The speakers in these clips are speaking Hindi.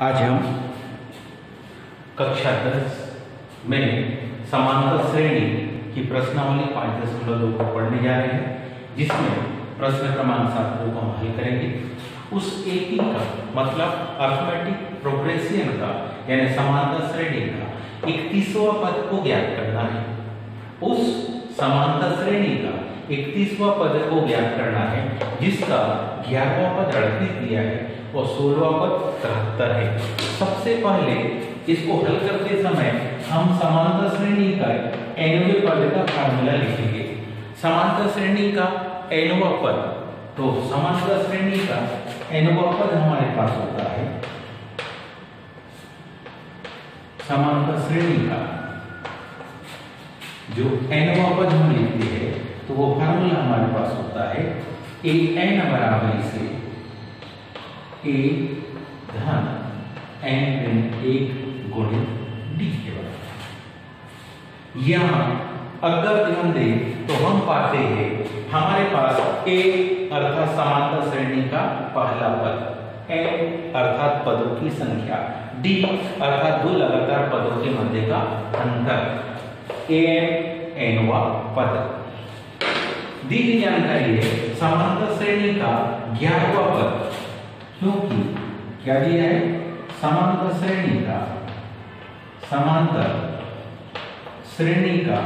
आज हम कक्षा दस में समांतर श्रेणी की प्रश्नावली पाँच दशमलव दो को पढ़ने जा रहे हैं, जिसमें प्रश्न क्रमांक सात दो को हम हल करेंगे। उस एक का मतलब अर्थमेटिक प्रोग्रेशन का, यानी समांतर श्रेणी का इकतीसवा पद को ज्ञात करना है। उस समांतर श्रेणी का इकतीसवा पद को ज्ञात करना है, जिसका ग्यारहवा पद अड़तीस दिया है। और सोलहवा पद तिहत्तर है। सबसे पहले इसको हल करते समय हम समांतर श्रेणी का एनवे पद का फार्मूला लिखेंगे। समांतर श्रेणी का एनवा पद तो समांतर श्रेणी का एनवा पद हमारे पास होता है। समांतर श्रेणी का जो एनवा पद हम लिखते हैं तो वो फार्मूला हमारे पास होता है। ए एन बराबर से ए धन एन ऋण एक गुणित डी के बराबर। यहाँ अगर ध्यान दें तो हम पाते हैं, हमारे पास ए अर्थात समांतर श्रेणी का पहला पद एन अर्थात पदों की संख्या डी अर्थात दो लगातार पदों के मध्य का अंतर ए एन एनवा पद। दी गई जानकारी है, समांतर श्रेणी का ग्यारहवा पद। क्योंकि क्या दिया है? समांतर श्रेणी का। समांतर श्रेणी का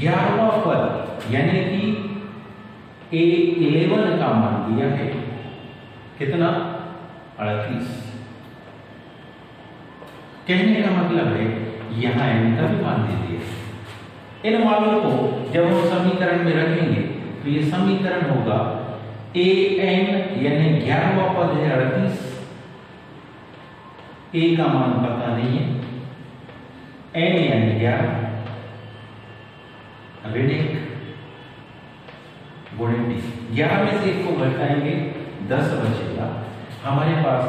ग्यारहवा पद, यानी कि ए इलेवन का मान दिया है। कितना? अड़तीस। कहने का मतलब है, यहाँ एन का भी मान दे दिया इन मानों को जब हम समीकरण में रखेंगे तो ये समीकरण होगा ए एन यानी ग्यारहवा पद है अड़तीस। ए का मान पता नहीं है। एन यानी ग्यारह। ऋण एक ग्यारह में से एक को घटाएँगे, दस बचेगा। हमारे पास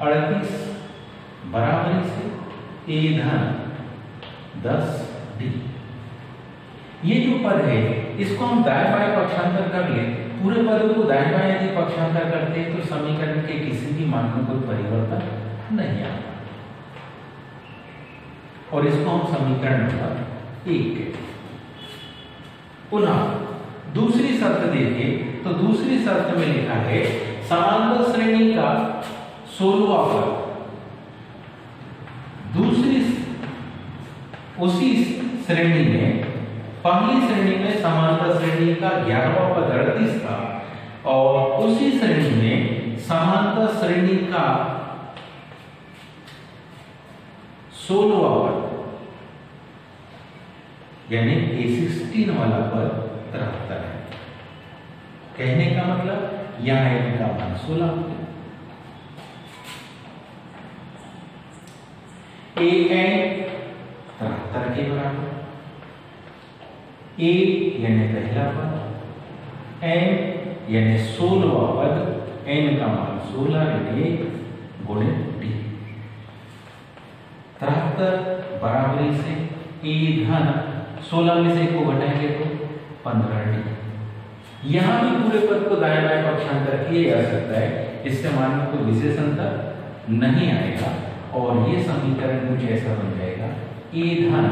अड़तीस बराबर से ए धन, दस डी ये जो पद है, इसको हम दाएँ बाएँ पक्षांतर कर ले। पूरे पदों को दाएँ बाएँ यदि पक्षांतर करते हैं तो समीकरण के किसी भी मान में कोई परिवर्तन नहीं आता और इसको हम समीकरण नंबर एक कहते पुनः, दूसरी शर्त देखें तो दूसरी शर्त में लिखा है, समांतर श्रेणी का सोलवा पद। दूसरी, उसी श्रेणी में पहली श्रेणी में समांतर श्रेणी का ग्यारहवा पद अड़तीस था और उसी श्रेणी में समांतर श्रेणी का सोलवा पद, यानी ए सिक्सटीन वाला पद तिहत्तर है। कहने का मतलब यहाँ इनका मान सोलह हो ए एन तिहत्तर के बराबर। ए यानी पहला पद एन यानी सोलवा पद एन का मान सोलह एक गुणित डी तिहत्तर बराबरी से ए धन सोलह में से एक को घटाएँगे तो पंद्रह डी यहाँ भी पूरे पद को दाएँ बाएँ पक्षांतर किया जा सकता है, इससे मान में कोई विशेष अंतर नहीं आएगा और ये समीकरण कुछ ऐसा बन जाएगा ए धन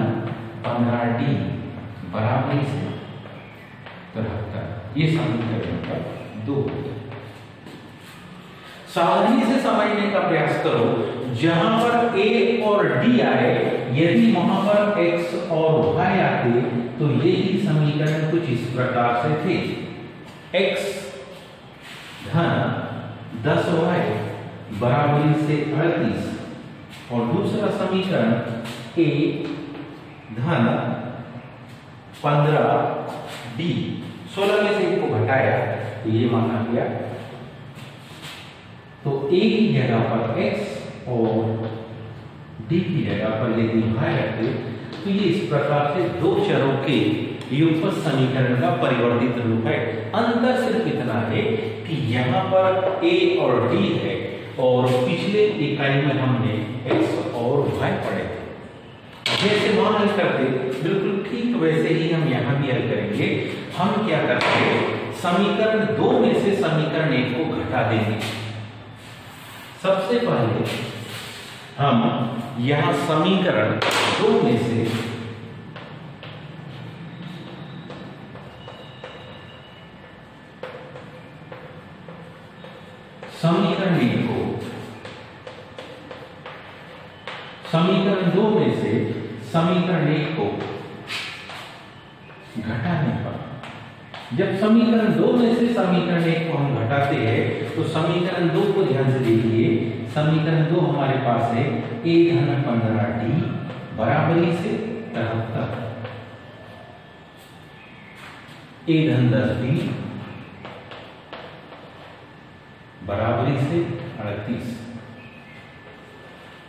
पंद्रह डी बराबर से तिहत्तर ये समीकरण का दो सावधानी से समझने का प्रयास करो, जहाँ पर ए और डी आए, यदि वहाँ पर एक्स और वाई आते तो ये ही समीकरण कुछ इस प्रकार से थे। एक्स धन दस वाई बराबरी से अड़तीस, और दूसरा समीकरण ए धन पंद्रह डी सोलह में से एक को घटाया तो ये माना गया तो ए की जगह पर एक्स और डी की जगह पर यदि y रखते तो ये इस प्रकार से दो चरों के समीकरण का परिवर्तित रूप है। अंतर सिर्फ़ इतना है कि यहाँ पर ए और डी है और पिछले इकाई में हमने एक्स और वाई पढ़े। थे जैसे मान करते बिल्कुल ठीक वैसे ही हम यहाँ भी हल करेंगे। हम क्या करते हैं? समीकरण दो में से समीकरण एक को घटा देंगे। सबसे पहले हम यहाँ समीकरण दो में से समीकरण एक को समीकरण दो में से समीकरण एक को घटाने पर। जब समीकरण दो में से समीकरण एक को हम घटाते हैं तो समीकरण दो को ध्यान से देखिए। समीकरण दो हमारे पास है, ए धन पंद्रह डी बराबरी से तिहत्तर। ए धन दस डी बराबरी से अड़तीस।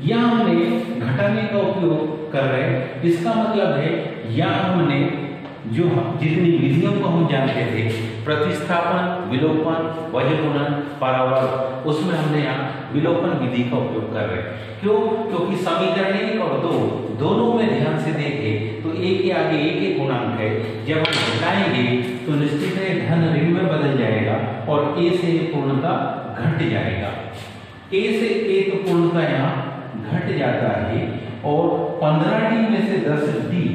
यहाँ हमने घटाने का उपयोग कर रहे इसका मतलब है यहाँ हमने जो जितनी विधियों को हम जानते थे प्रतिस्थापन विलोपन वजगुणन परावर्त उसमें हमने यहाँ विलोपन विधि का उपयोग कर रहे हैं। क्यों? क्योंकि समीकरण एक और दो, दोनों में ध्यान से देखें तो एक के आगे एक एक गुणांक है। जब हम घटाएँगे तो निश्चित है धन ऋण में बदल जाएगा और ए से पूर्णता घट जाएगा। ए से ए तो पूर्णता यहाँ घट जाता है और पंद्रह डी में से दस डी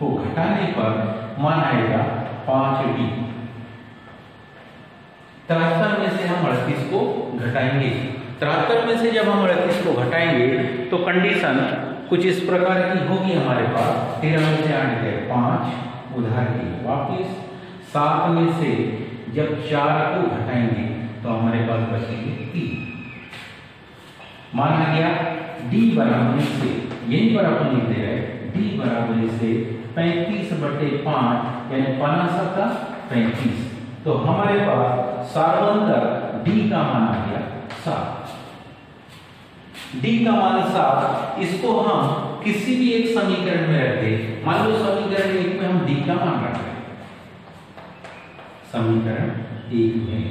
को घटाने पर मान आएगा, पाँच डी। तिहत्तर में से हम अड़तीस को घटाएँगे। तिहत्तर में से जब हम अड़तीस को घटाएँगे तो कंडीशन कुछ इस प्रकार की होगी हमारे पास। तेरह में से आठ गए पाँच, उधार के वापिस। सात में से जब चार को घटाएँगे तो हमारे पास बचेंगे तीन। माना गया, डी बराबर से यही पर अपन लिख दे रहे डी बराबर से पैंतीस बटे पाँच, यानी पन्ना सत्ता पैंतीस। तो हमारे पास सार्वंतर डी का मान आ गया सात। डी का मान सात, इसको हम किसी भी एक समीकरण में रखते मान लो समीकरण एक में हम डी का मान रख रहे समीकरण एक में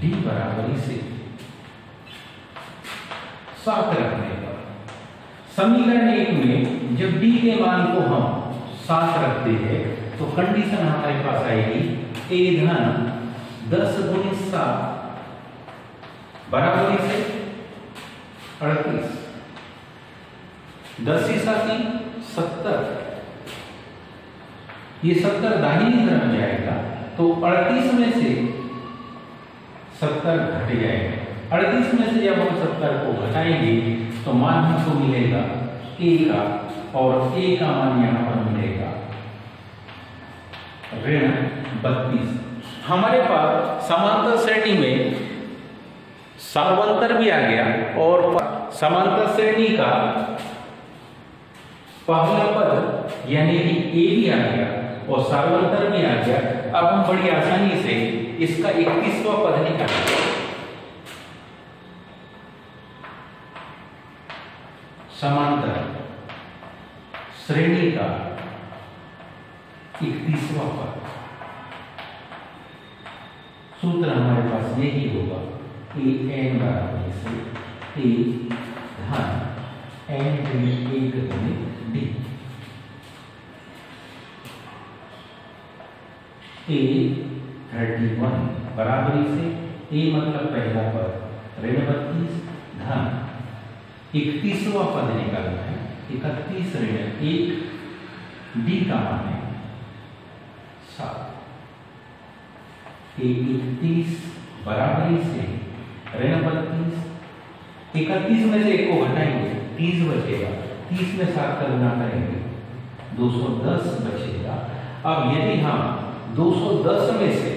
डी बराबरी से सात रखने पर समीकरण एक में जब डी के मान को हम सात रखते हैं तो कंडीशन हमारे पास आएगी ए धन दस गुणित सात बराबर से अड़तीस। दस ही साथी सत्तर। ये सत्तर दाहिनी तरफ़ जाएगा तो अड़तीस में से सत्तर घट जाएगा। अड़तीस में से जब हम सत्तर को घटाएँगे तो मान हमको मिलेगा ए का, और ए का मान यहाँ पर मिलेगा। ऋण बत्तीस। हमारे पास समांतर श्रेणी में सर्वंतर भी आ गया, और समांतर श्रेणी का पहला पद यानी कि ए भी आ गया, और सर्वंतर भी आ गया। अब हम बड़ी आसानी से इसका इक्कीसवा पद निकालेंगे। समांतर, श्रेणी का इकतीसवा पद। सूत्र हमारे पास यही होगा ए एन बराबर से ए धन एन एक डी ए थर्टी वन बराबरी से ए मतलब पहला पद। इकतीसवा पद निकालना है, इकतीस ऋण, एक डी का मान है। सात। इकतीस बराबरी से ऋण बत्तीस इकतीस में से एक को घटाएँगे, तीस बचेगा। तीस में सात का गुना करेंगे, दो सौ दस बचेगा। अब यदि हम 210 में से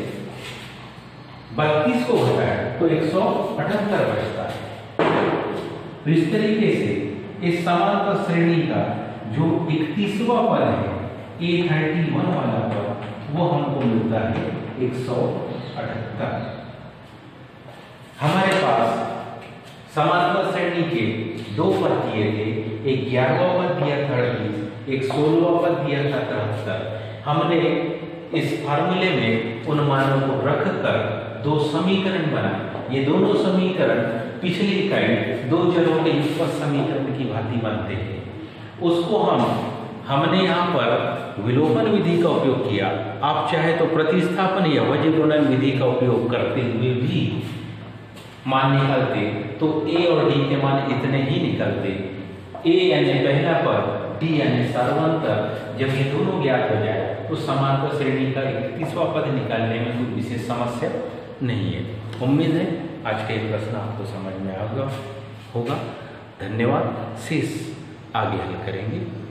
32 को घटाए तो एक सौ अठहत्तर बचता है तो इस तरीके से इस समांतर श्रेणी का जो इकतीसवा पद है ए थर्टी वन वाला पद, वो हमको मिलता है एक सौ अठहत्तर। हमारे पास समांतर श्रेणी के दो पद दिए थे, एक ग्यारहवा पद दिया था अड़तीस, एक सोलहवा पद दिया था तिहत्तर हमने इस फार्मूले में उन मानों को रखकर दो समीकरण बनाए ये दोनों समीकरण पिछली इकाई दो चरों के युगपत समीकरण की भांति बनते हैं। उसको हम, हमने यहाँ पर विलोपन विधि का उपयोग किया। आप चाहे तो प्रतिस्थापन या वज्र गुणन विधि का उपयोग करते हुए भी मान निकलते तो ए और डी के मान इतने ही निकलते। ए यानी पहला पद डी यानी सर्वांतर, जब ये दोनों ज्ञात हो जाए तो समांतर श्रेणी का इकतीसवा पद निकालने में कोई विशेष समस्या नहीं है। उम्मीद है आज का ये प्रश्न आपको समझ में आएगा, होगा। धन्यवाद। शेष आगे हल करेंगे।